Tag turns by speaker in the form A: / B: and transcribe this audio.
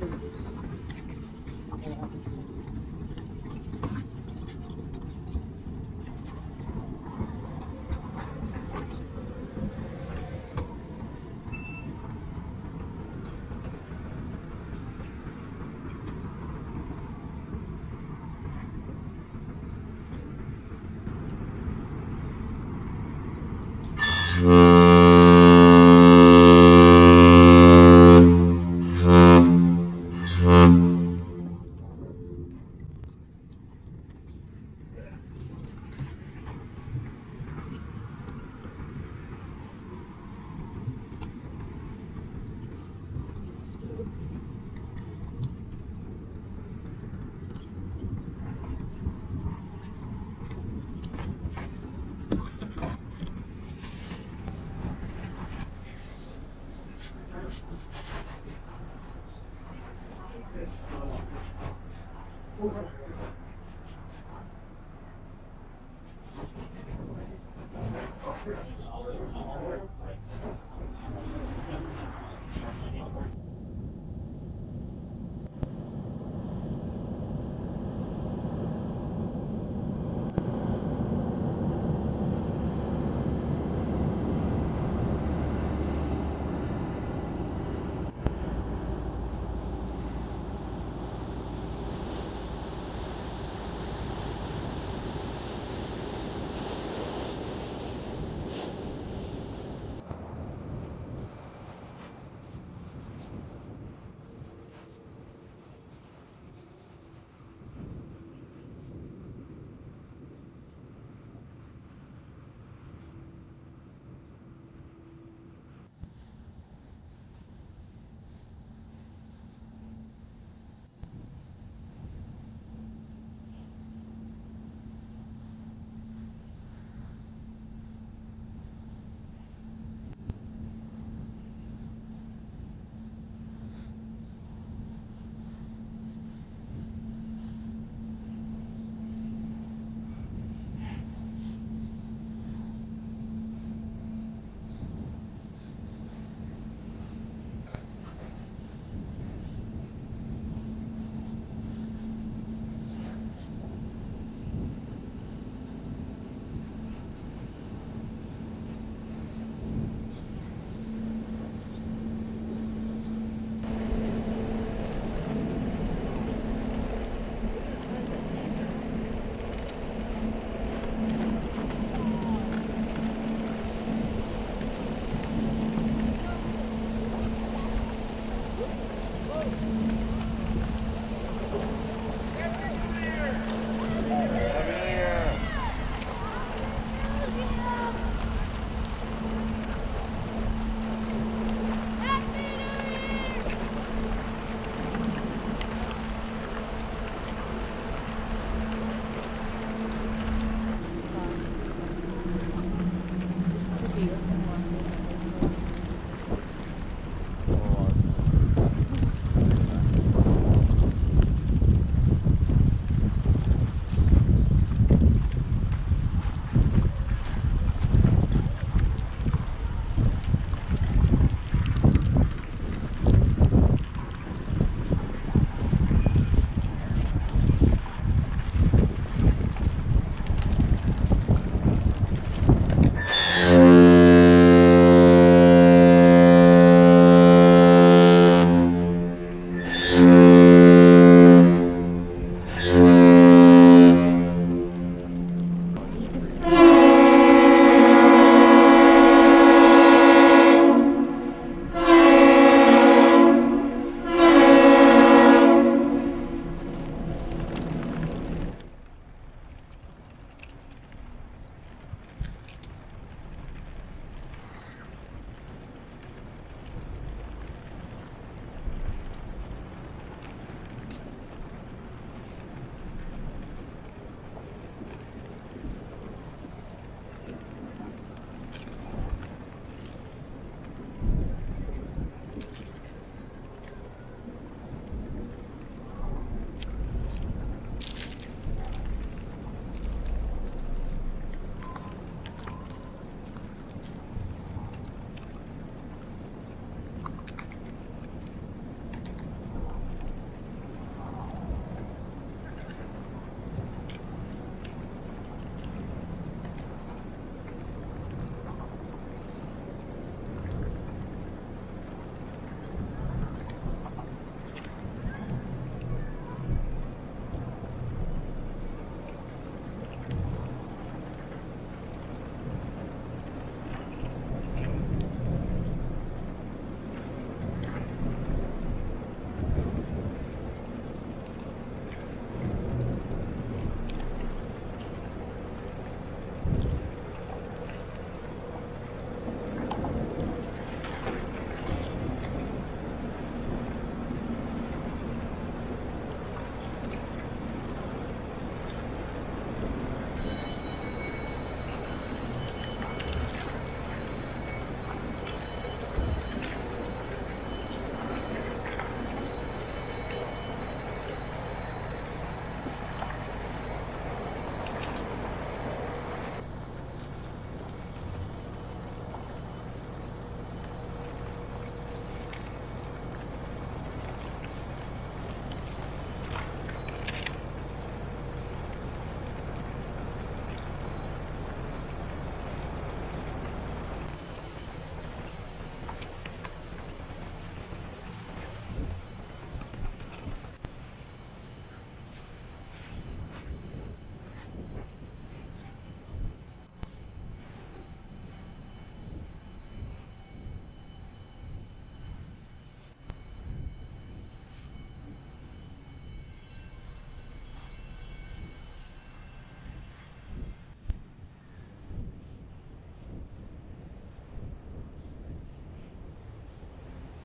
A: Thank you.